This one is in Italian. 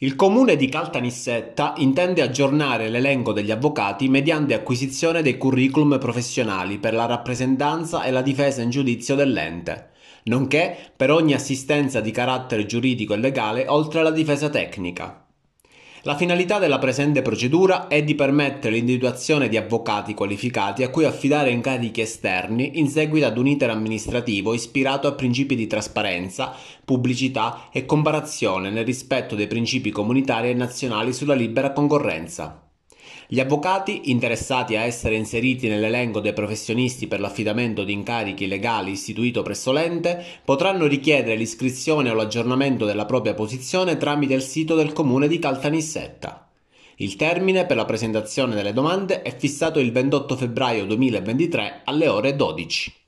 Il comune di Caltanissetta intende aggiornare l'elenco degli avvocati mediante acquisizione dei curriculum professionali per la rappresentanza e la difesa in giudizio dell'ente, nonché per ogni assistenza di carattere giuridico e legale oltre alla difesa tecnica. La finalità della presente procedura è di permettere l'individuazione di avvocati qualificati a cui affidare incarichi esterni in seguito ad un iter amministrativo ispirato a principi di trasparenza, pubblicità e comparazione nel rispetto dei principi comunitari e nazionali sulla libera concorrenza. Gli avvocati interessati a essere inseriti nell'elenco dei professionisti per l'affidamento di incarichi legali istituito presso l'ente potranno richiedere l'iscrizione o l'aggiornamento della propria posizione tramite il sito del comune di Caltanissetta. Il termine per la presentazione delle domande è fissato il 28 febbraio 2023 alle ore 12.